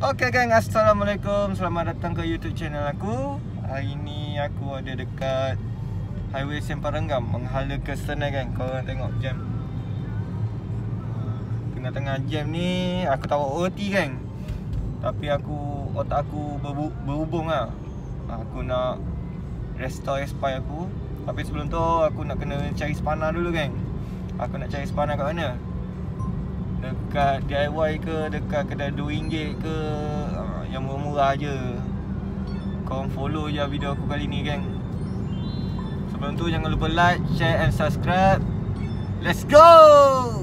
Okay gang, Assalamualaikum. Selamat datang ke YouTube channel aku. Hari ni aku ada dekat Highway Semparenggam Menghala ke Senai gang Korang tengok jam. Tengah-tengah jam ni Aku tahu OT gang Tapi aku Otak aku berbu- berhubung lah Aku nak Restore spy aku. Tapi sebelum tu Aku nak kena cari spana dulu gang Aku nak cari spana kat mana Dekat DIY ke Dekat kedai RM2 ke uh, Yang murah-murah je Korang follow je video aku kali ni gang Sebelum tu jangan lupa like, share and subscribe. Let's go!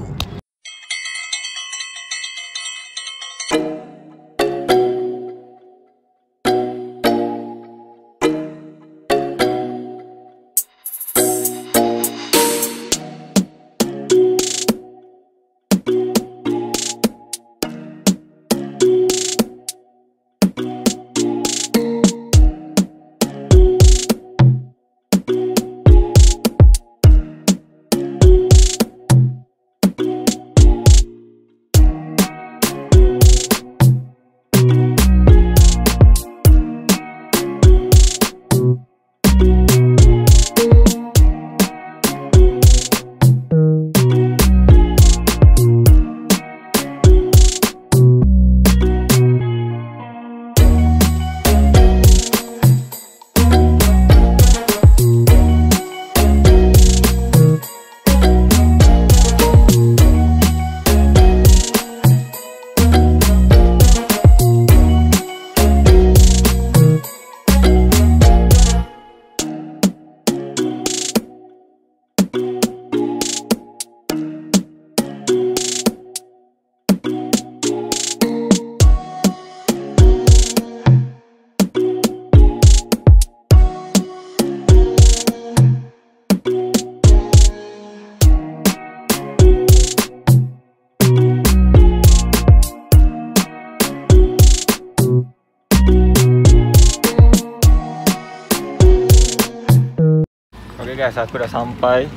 Guys, aku dah sampai.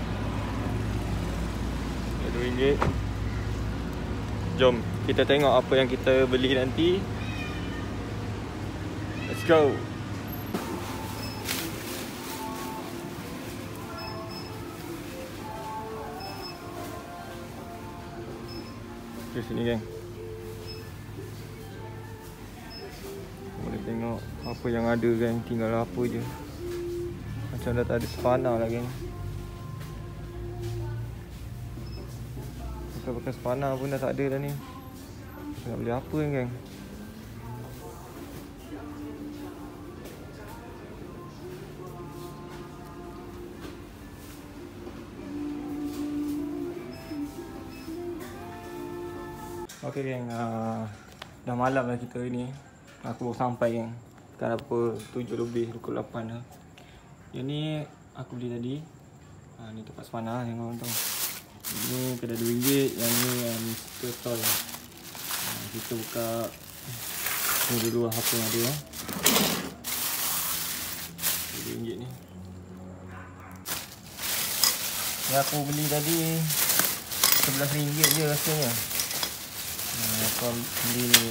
RM2 Jom, kita tengok apa yang kita beli nanti. Let's go. Ke sini geng. Boleh tengok apa yang ada kan Tinggal apa je Macam dah tak ada spana lah geng Bekas-bekas spana pun dah tak ada dah ni. Nak beli apa ni geng? Okay geng, uh, dah malam lah kita ni. Aku baru sampai geng. Sekarang pukul 7 lebih, pukul 8 dah Yang ni aku beli tadi. Uh, Ni tempat semana yang korang tahu Ini kedai RM2, yang ni uh, Mr. Toy uh, Kita buka. Ni dulu lah apa yang ada. Eh. RM2 ni. Ni aku beli tadi RM11 je rasanya. Nah, aku beli ni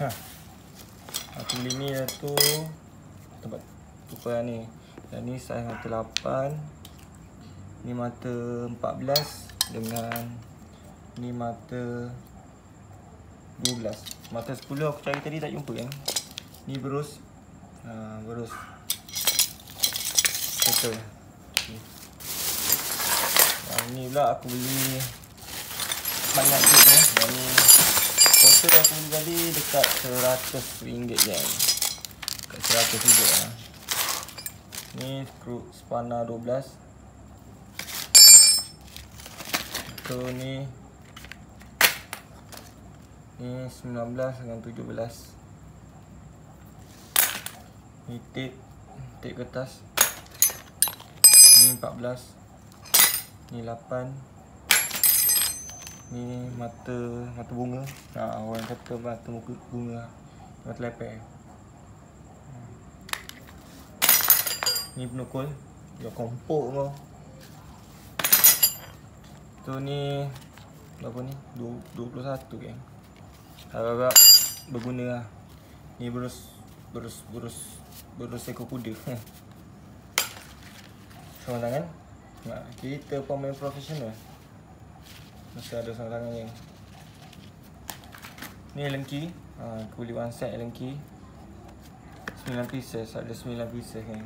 Ha. Aku beli ni tu tempat lupa ni. Yang ni saiz mata 8. Ni mata 14 dengan ni mata 12. Mata 10 aku cari tadi tak jumpa kan. Ni berus Ha, berus. Betul. Okay. Yang ni pula aku beli banyak eh. Yang ni total aku beli tadi dekat RM100 je. Dekat RM100 juga lah. Ni skru spana 12. So ni ni 19 dengan 17. Ni tape Tape kertas Ni 14 Ni 8 Ni mata Mata bunga. Ha, Orang kata mata muka bunga. Mata lepek. Ni Ni penukul. Dia kompok kau. Tu ni Berapa ni? 21 kan Harap-harap Berguna lah. Ni berus Berus Berus Berus ekor kuda. Sama tangan. Kita pemain profesional Mesti ada sama tangan yang Ni lengki ha, Aku boleh one set lengki 9 pieces Ada 9 pieces kan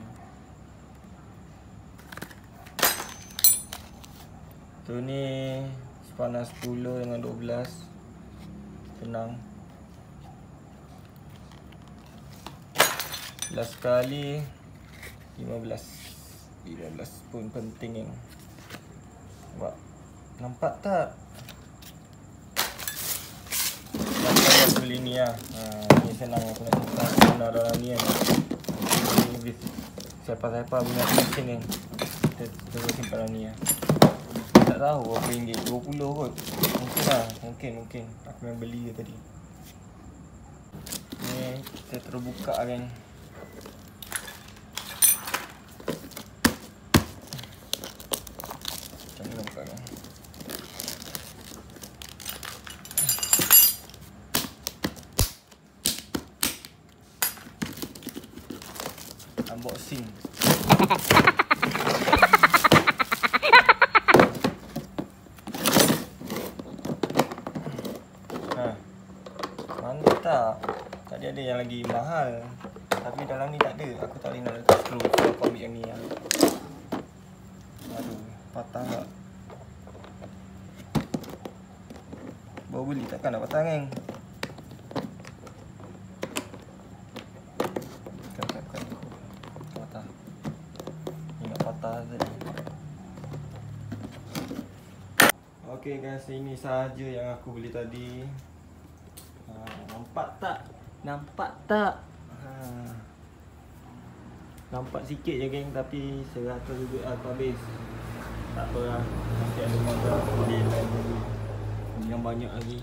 Tu ni Sepanah 10 dengan 12 Tenang. Last kali 15 15 pun penting yang Nampak Nampak tak? Nampak beli ni lah. Ha, Ni senang aku nak simpan. Guna dalam ni kan. Siapa-siapa punya mesin ni. Kita terus simpan dalam ni lah. Tak tahu berapa ringgit? 20 kot. Mungkin lah. Mungkin mungkin. Aku yang beli tadi. Ni kita terbuka kan unboxing. ha. Mantap. Tadi ada yang lagi mahal. Tapi dalam ni tak ada. Aku tak boleh nak letak screw. Aku ambil yang ni lah. Aduh, patah tak? Baru beli takkan nak patah kan? Tadi Okay guys, ini sahaja yang aku beli tadi ha, Nampak tak? Nampak tak? Ha. Nampak sikit je geng tapi seratus juga aku habis Tak apa lah, nanti ada modal beli lain Yang banyak lagi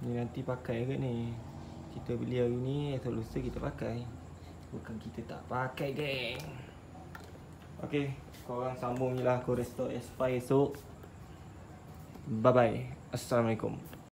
Ni nanti pakai ke ni? Kita beli hari ni esok lusa kita pakai. Bukan kita tak pakai geng. Okey korang sambung je lah aku restore S5 esok. Bye bye assalamualaikum